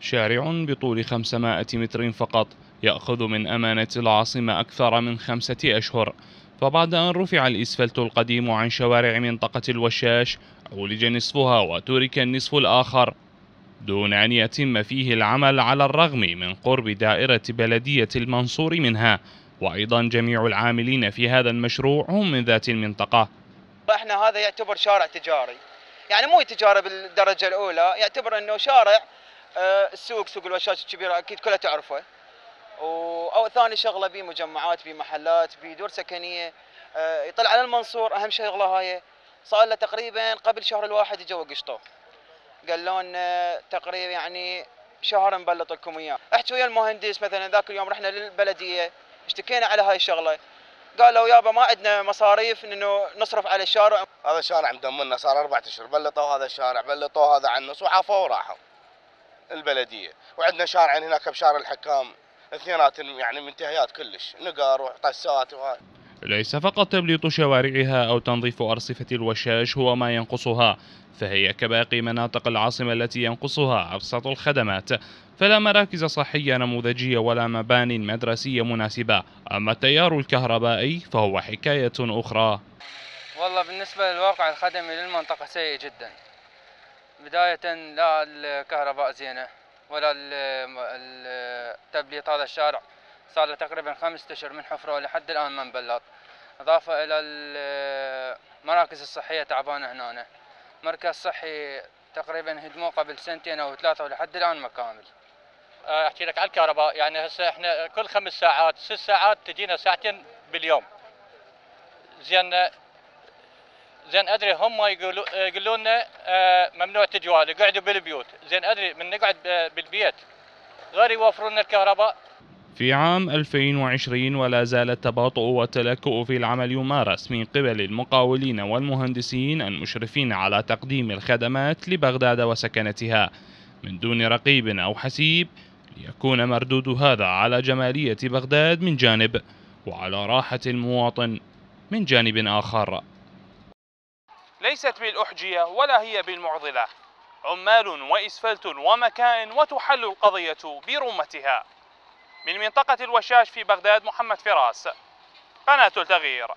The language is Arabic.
شارع بطول 500 متر فقط يأخذ من أمانة العاصمة أكثر من خمسة أشهر. فبعد أن رفع الإسفلت القديم عن شوارع منطقة الوشاش عولج نصفها وترك النصف الآخر. دون أن يتم فيه العمل على الرغم من قرب دائرة بلدية المنصور منها وأيضا جميع العاملين في هذا المشروع هم من ذات المنطقة. إحنا هذا يعتبر شارع تجاري. يعني مو تجاري بالدرجة الأولى يعتبر أنه شارع السوق سوق الوشاش الكبيرة أكيد كلها تعرفه. أو ثاني شغلة بي مجمعات بي محلات بي دور سكنية. آه، يطلع على المنصور أهم شغلة هاي. صار له تقريبا قبل شهر الواحد جو قشطة. قال لنا تقريبا يعني شهر نبلط لكم اياه أحكي ويا المهندس مثلا ذاك اليوم رحنا للبلدية اشتكينا على هاي الشغلة. قالوا يابا ما عندنا مصاريف إنه نصرف على الشارع. هذا الشارع مدمرنا صار أربع أشهر بلطوا هذا الشارع بلطوا هذا عن النص وعافوا وراحوا. البلدية. وعندنا شارع هناك بشارع الحكام. اثنينات يعني منتهيات كلش. نقر وطسات وهاي. ليس فقط تبليط شوارعها أو تنظيف أرصفة الوشاش هو ما ينقصها فهي كباقي مناطق العاصمة التي ينقصها أبسط الخدمات. فلا مراكز صحية نموذجية ولا مباني مدرسية مناسبة. أما التيار الكهربائي فهو حكاية أخرى. والله بالنسبة للواقع الخدمي للمنطقة سيء جدا. بداية لا الكهرباء زينة ولا التبليط هذا الشارع. صار له تقريبا خمسة أشهر من حفره لحد الآن ما انبلط. اضافه إلى المراكز الصحية تعبانة هنا مركز صحي تقريبا هدموه قبل سنتين أو ثلاثة ولحد الآن ما كامل. آه، أحكي لك على الكهرباء. يعني هسه إحنا كل خمس ساعات ست ساعات تجينا ساعتين باليوم. زين زين أدري هم يقولوا يقولوا لنا آه، ممنوع تجوال قعدوا بالبيوت. زين أدري من نقعد بالبيت. غير يوفروا لنا الكهرباء. في عام 2020 ولا زال التباطؤ والتلكؤ في العمل يمارس من قبل المقاولين والمهندسين المشرفين على تقديم الخدمات لبغداد وسكنتها من دون رقيب أو حسيب ليكون مردود هذا على جمالية بغداد من جانب وعلى راحة المواطن من جانب آخر. ليست بالأحجية ولا هي بالمعضلة. عمال وإسفلت ومكائن وتحل القضية برمتها. من منطقة الوشاش في بغداد محمد فراس. قناة التغيير.